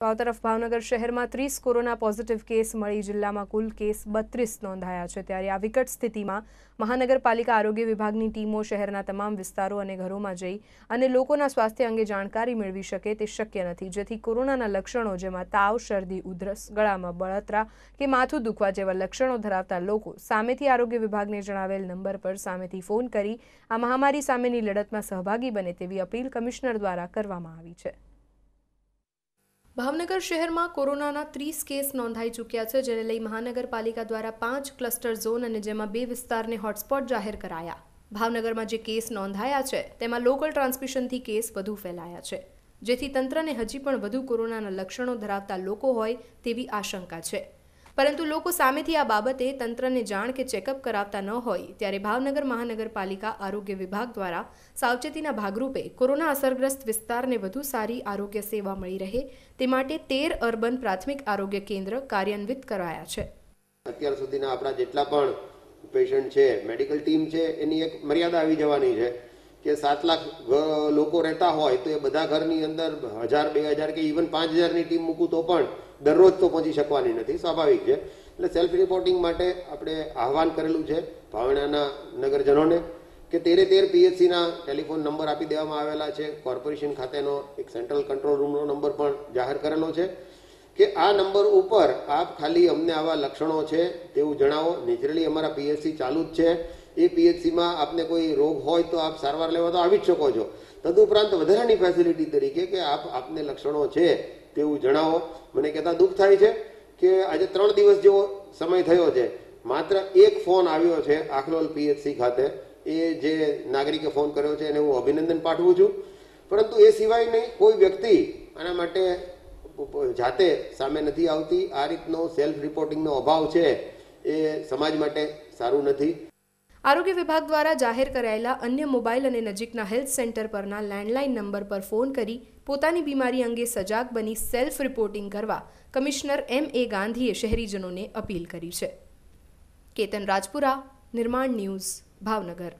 તો આ તરફ ભાવનગર શહેરમાં ત્રીસ કોરોના પોઝિટિવ કેસ મળી. જિલ્લામાં કુલ કેસ બત્રીસ નોંધાયા છે. ત્યારે આ વિકટ સ્થિતિમાં મહાનગરપાલિકા આરોગ્ય વિભાગની ટીમો શહેરના તમામ વિસ્તારો અને ઘરોમાં જઈ અને લોકોના સ્વાસ્થ્ય અંગે જાણકારી મેળવી શકે તે શક્ય નથી. જેથી કોરોનાના લક્ષણો જેમાં તાવ, શરદી, ઉધરસ, ગળામાં બળતરા કે માથું દુખવા જેવા લક્ષણો ધરાવતા લોકો સામેથી આરોગ્ય વિભાગને જણાવેલ નંબર પર સામેથી ફોન કરી આ મહામારી સામેની લડતમાં સહભાગી બને તેવી અપીલ કમિશનર દ્વારા કરવામાં આવી છે. ભાવનગર શહેરમાં કોરોનાના ત્રીસ કેસ નોંધાઈ ચૂક્યા છે, જેને લઈ મહાનગરપાલિકા દ્વારા પાંચ ક્લસ્ટર ઝોન અને જેમાં બે વિસ્તારને હોટસ્પોટ જાહેર કરાયા. ભાવનગરમાં જે કેસ નોંધાયા છે, તેમાં લોકલ ટ્રાન્સમિશનથી કેસ વધુ ફેલાયા છે. જેથી તંત્રને હજી પણ વધુ કોરોનાના લક્ષણો ધરાવતા લોકો હોય તેવી આશંકા છે. પરંતુ લોકો સામેથી આ બાબતે તંત્રને જાણ કે ચેકઅપ કરાવતા ન હોય, ત્યારે ભાવનગર મહાનગરપાલિકા આરોગ્ય વિભાગ દ્વારા સાવચેતીના ભાગરૂપે કોરોના અસરગ્રસ્ત વિસ્તારને વધુ સારી આરોગ્ય સેવા મળી રહે તે માટે તેર અર્બન પ્રાથમિક આરોગ્ય કેન્દ્ર કાર્યાન્વિત કરાયા છે. અત્યાર સુધીના આપણા જેટલા પણ પેશન્ટ છે, મેડિકલ ટીમ છે, એની એક મર્યાદા આવી જવાની છે કે સાત લાખ લોકો રહેતા હોય તો એ બધા ઘરની અંદર હજાર, બે હજાર કે ઇવન પાંચ હજારની ટીમ મૂકું તો પણ દરરોજ તો પહોંચી શકવાની નથી, સ્વાભાવિક છે. એટલે સેલ્ફ રિપોર્ટિંગ માટે આપણે આહવાન કરેલું છે ભાવણાના નગરજનોને કે તેરે તેર પીએચસીના ટેલિફોન નંબર આપી દેવામાં આવેલા છે. કોર્પોરેશન ખાતેનો એક સેન્ટ્રલ કંટ્રોલ રૂમનો નંબર પણ જાહેર કરેલો છે કે આ નંબર ઉપર આપ ખાલી અમને આવા લક્ષણો છે તેવું જણાવો. નેચરલી અમારા પીએચસી ચાલુ જ છે. એ પીએચસીમાં આપને કોઈ રોગ હોય તો આપ સારવાર લેવા તો આવી જ શકો છો. તદુપરાંત વધારાની ફેસિલિટી તરીકે કે આપ આપને લક્ષણો છે તેવું જણાવો. મને કહેતા દુઃખ થાય છે કે આજે ત્રણ દિવસ જેવો સમય થયો છે. માત્ર એક ફોન આવ્યો છે આખલોલ પીએચસી ખાતે. એ જે નાગરિકે ફોન કર્યો છે એને હું અભિનંદન પાઠવું છું. પરંતુ એ સિવાય નહીં, કોઈ વ્યક્તિ આના માટે જાતે સામે નથી આવતી. આ રીતનો સેલ્ફ રિપોર્ટિંગનો અભાવ છે. એ સમાજ માટે સારું નથી. આરોગ્ય વિભાગ દ્વારા જાહેર કરાયેલા અન્ય મોબાઈલ અને નજીકના હેલ્થ સેન્ટર પરના લેન્ડલાઇન નંબર પર ફોન કરી પોતાની બીમારી અંગે સજાગ બની સેલ્ફ રિપોર્ટિંગ કરવા કમિશનર એમ એ ગાંધીએ શહેરીજનોને અપીલ કરી છે. કેતન રાજપુરા, નિર્માણ ન્યૂઝ, ભાવનગર.